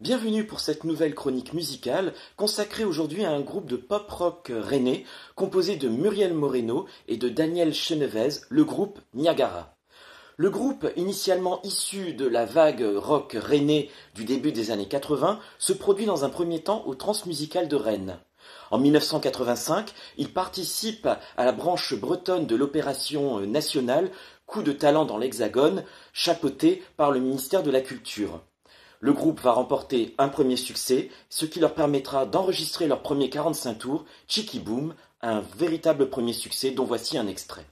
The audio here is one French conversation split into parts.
Bienvenue pour cette nouvelle chronique musicale consacrée aujourd'hui à un groupe de pop-rock rennais composé de Muriel Moreno et de Daniel Chenevez, le groupe Niagara. Le groupe, initialement issu de la vague rock rennais du début des années 80, se produit dans un premier temps au Transmusical de Rennes. En 1985, il participe à la branche bretonne de l'opération nationale Coup de talent dans l'Hexagone, chapeauté par le ministère de la Culture. Le groupe va remporter un premier succès, ce qui leur permettra d'enregistrer leur premier 45 tours, Chicky Boom, un véritable premier succès dont voici un extrait.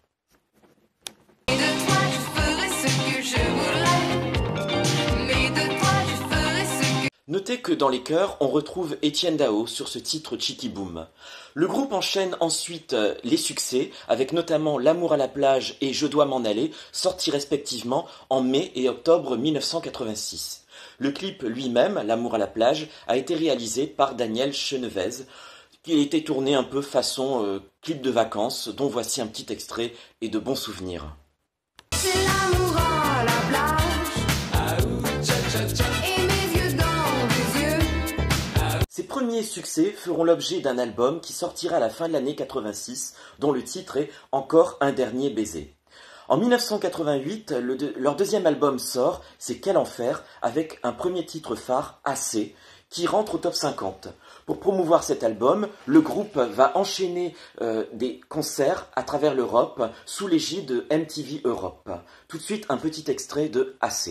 Notez que dans les chœurs, on retrouve Étienne Dao sur ce titre Chicky Boom. Le groupe enchaîne ensuite euh, les succès, avec notamment L'amour à la plage et Je dois m'en aller, sortis respectivement en mai et octobre 1986. Le clip lui-même, L'amour à la plage, a été réalisé par Daniel Chenevez, qui a été tourné un peu façon euh, clip de vacances, dont voici un petit extrait et de bons souvenirs. Ses premiers succès feront l'objet d'un album qui sortira à la fin de l'année 86, dont le titre est Encore un dernier baiser. En 1988, leur deuxième album sort, c'est Quel enfer, avec un premier titre phare, AC, qui rentre au top 50. Pour promouvoir cet album, le groupe va enchaîner euh, des concerts à travers l'Europe sous l'égide de MTV Europe. Tout de suite, un petit extrait de AC.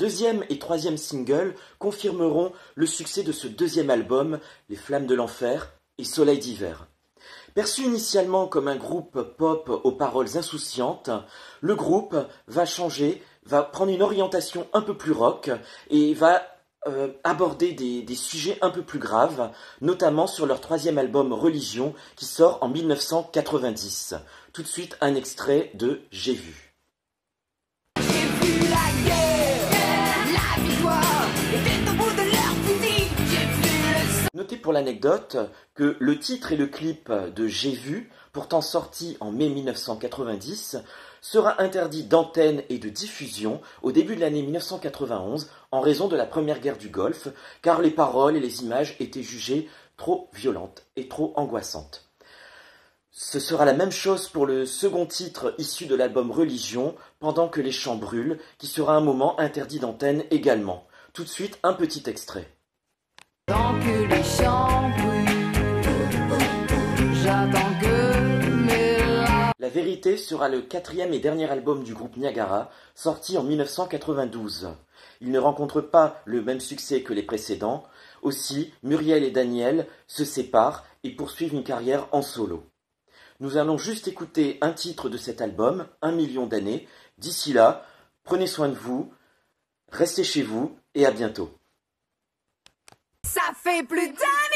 Deuxième et troisième single confirmeront le succès de ce deuxième album, Les Flammes de l'Enfer et Soleil d'hiver. Perçu initialement comme un groupe pop aux paroles insouciantes, le groupe va changer, va prendre une orientation un peu plus rock et va euh, aborder des, des, sujets un peu plus graves, notamment sur leur troisième album Religion qui sort en 1990. Tout de suite un extrait de J'ai vu. Pour l'anecdote que le titre et le clip de J'ai vu, pourtant sorti en mai 1990, sera interdit d'antenne et de diffusion au début de l'année 1991 en raison de la première guerre du Golfe, car les paroles et les images étaient jugées trop violentes et trop angoissantes. Ce sera la même chose pour le second titre issu de l'album Religion, Pendant que les champs brûlent, qui sera un moment interdit d'antenne également. Tout de suite, un petit extrait La vérité sera le quatrième et dernier album du groupe Niagara, sorti en 1992. Il ne rencontre pas le même succès que les précédents. Aussi, Muriel et Daniel se séparent et poursuivent une carrière en solo. Nous allons juste écouter un titre de cet album, Un million d'années. D'ici là, prenez soin de vous, restez chez vous et à bientôt. Fait plus d'un